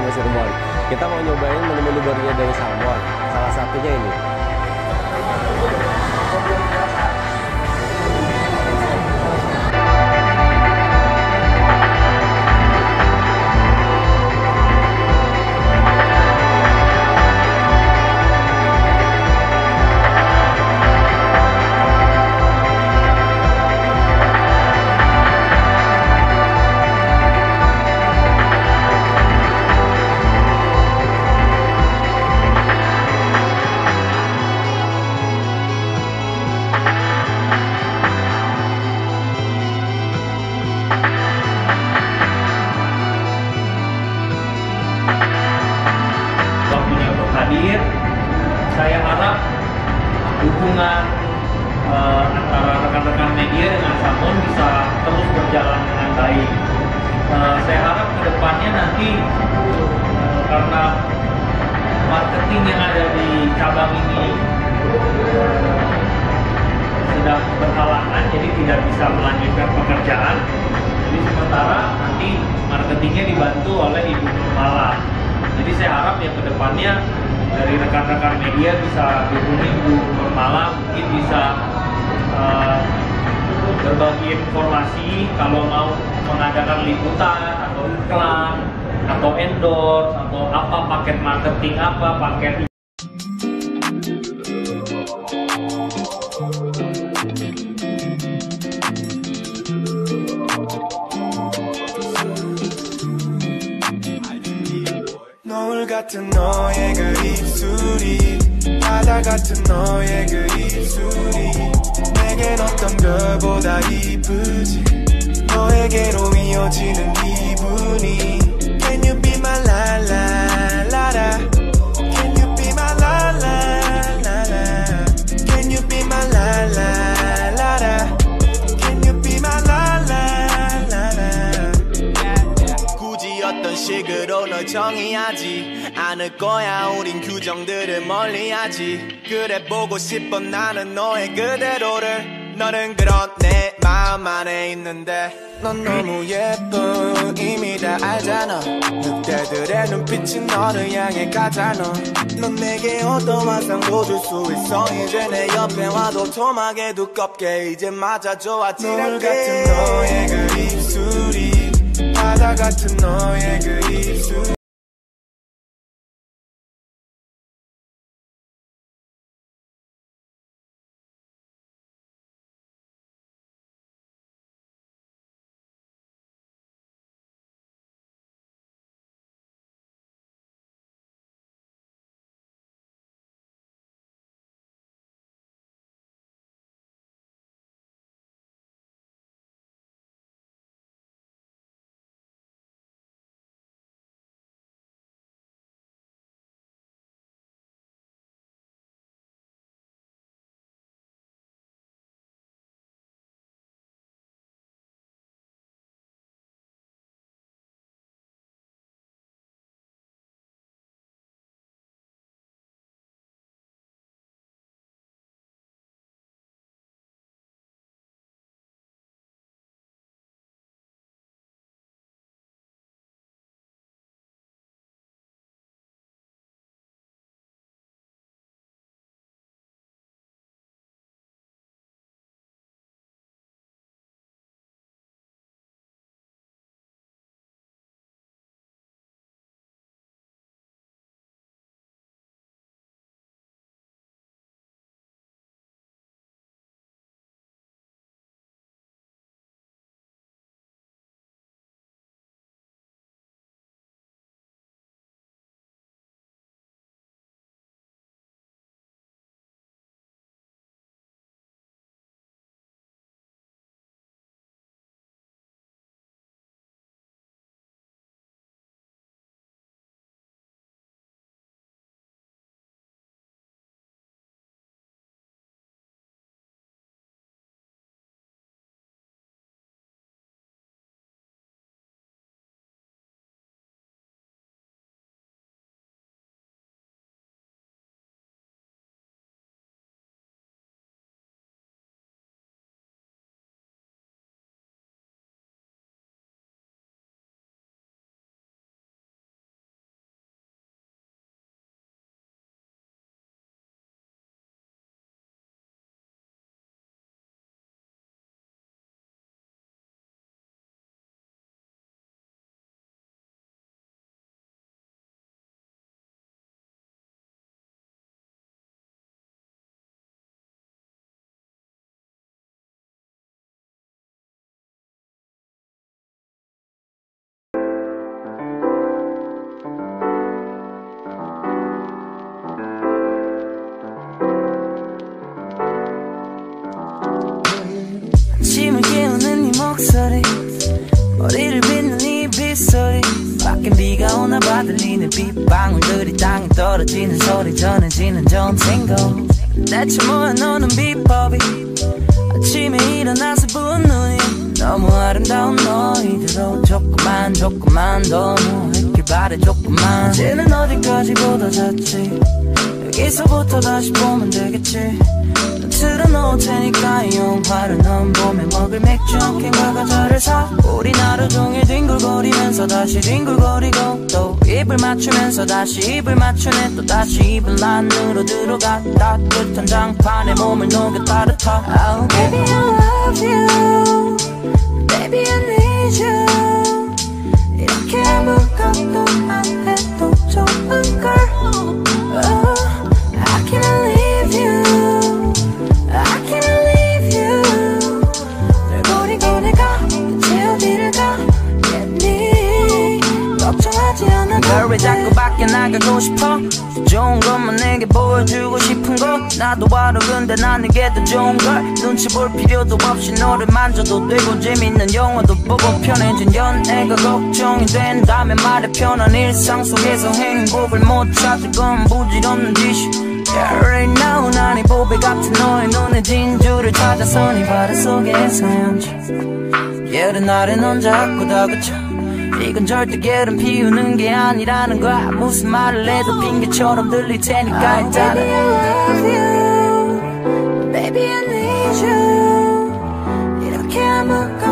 Mesir Mall. Kita mau nyobain menu-menu barunya dari Salmon. Salah satunya ini. Hubungan eh, antara rekan-rekan media dengan Samon bisa terus berjalan dengan baik. Eh, saya harap ke depannya nanti eh, karena marketing yang ada di cabang ini sedang berhalangan, jadi tidak bisa melanjutkan pekerjaan. Jadi sementara nanti marketingnya dibantu oleh Ibu Nurmala. Jadi saya harap ya ke depannya dari rekan-rekan media bisa hubungi Bu Nurmala, mungkin bisa eh, berbagi informasi kalau mau mengadakan liputan atau iklan atau endorse atau apa paket marketing apa paket 같은 너의 그 입술이 바다 같은 너의 그 입술이 내겐 어떤 별보다 이쁘지 너에게로 이어지는 어떤 식으로 널 정의하지? 않을 거야 우린 규정들을 멀리하지. 그래 보고 싶어 나는 너의 그대로를. 너는 그런 내 마음 안에 있는데. 넌 너무 예뻐 이미 다 알잖아. 늑대들의 눈빛이 너를 향해 가잖아. 넌 내게 어떤 환상도 줄 수 있어? 이제 내 옆에 와도 토막에 두껍게 이제 맞아줘 아찔하게 같은 너의 그 입술이 바다 같은 너의 그 입술 아침을 깨우는 네 목소리. 머리를 빗는 네 빗소리. 밖엔 비가 오나 봐 들리는 빗방울들이 땅에 떨어지는 소리. 전해지는 전생고 대체 뭐야 너는 비법이? 아침에 일어나서 부은 눈이 너무 아름다운 너희들로 조금만 조금만 더 누워있길 바래 조금만. 이제는 어디까지 잤지? 여기서부터 다시 보면 되겠지 테니까 이 영화를 넌 봄에 먹을 맥주. 캔과 과자를 사. 우린 하루 종일 뒹굴거리면서 다시 뒹굴거리고 또 입을 맞추면서 다시 입을 맞추네. 또 다시 입을 안으로 들어가 따뜻한 장판에 몸을 녹여 따뜻하. oh, Baby I love you. Baby I need you. 이렇게 아무것도 안해 싶어? 좋은 것만 내게 보여주고 싶은 거 나도 알아 근데 난 이게 더 좋은 걸. 눈치 볼 필요도 없이 너를 만져도 되고 재밌는 영화도 보고 편해진 연애가 걱정이 된다면 말해 편한 일상 속에서 행복을 못 찾을 건 부질없는 짓이. Yeah, right now 난이 보배 같은 너의 눈에 진주를 찾아서 네 바다 속에 헤엄쳐 예른 날에 넌 자꾸 다그쳐 이건 절대 게으름 피우는 게 아니라는 거야. 무슨 말을 해도 핑계처럼 들릴 테니까 일단은. Baby I love you. Baby I need you. 이렇게 아무것도